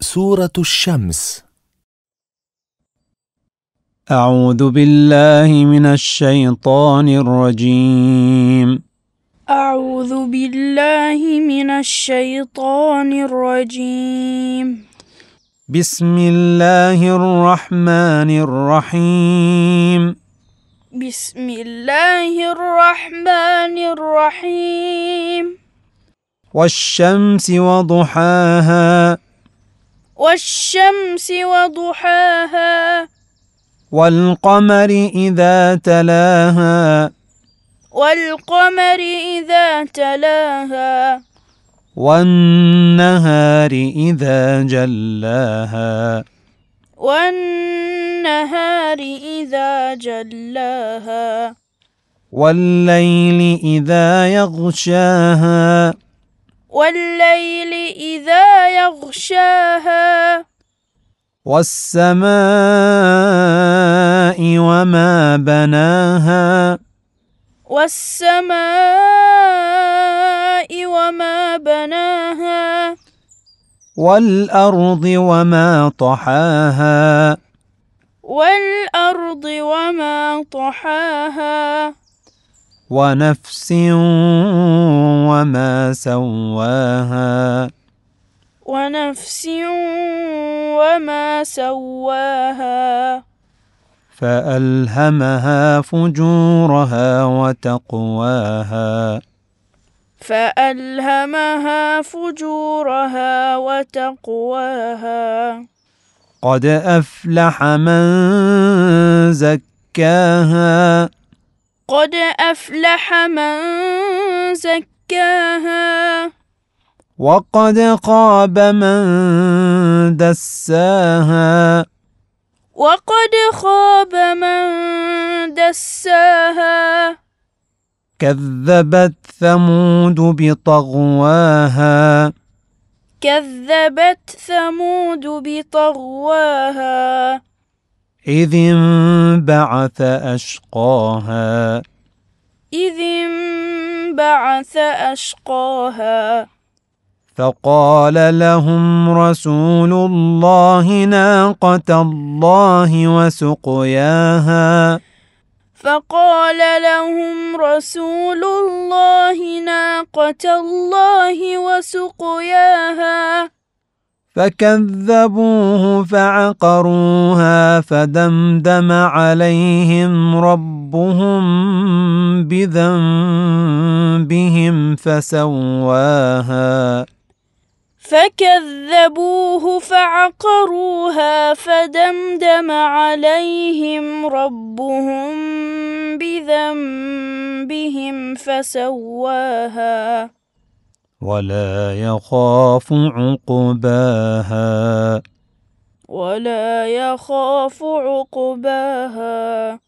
سورة الشمس. أعوذ بالله من الشيطان الرجيم. أعوذ بالله من الشيطان الرجيم. بسم الله الرحمن الرحيم. بسم الله الرحمن الرحيم. والشمس وضحاها. والشمس وضحاها. والقمر إذا تلاها. والقمر إذا تلاها. والنهار إذا جلاها. والنهار إذا جلاها. والليل إذا يغشاها. والليل إذا يغشاها. والسماء وما بناها. والسماء وما بناها. والأرض وما طحاها. والأرض وما طحاها. ونفس وما سواها. ونفس وما سواها. فألهمها فجورها وتقواها. فألهمها فجورها وتقواها. قد أفلح من زكاها. قد أفلح من زكاها. وقد خاب من دساها. وقد خاب من دساها. كذبت ثمود بطغواها. كذبت ثمود بطغواها. إذ انبعث أشقاها. إذ انبعث أشقاها. فقال لهم رسول الله ناقة الله وسقياها. فقال لهم رسول الله ناقة الله وسقياها. فكذبوه فعقروها فدمدم عليهم ربهم بذنبهم فسواها. فكذبوه فعقروها فدمدم عليهم ربهم بذنبهم فسواها. ولا يخاف عقباها. ولا يخاف عقباها.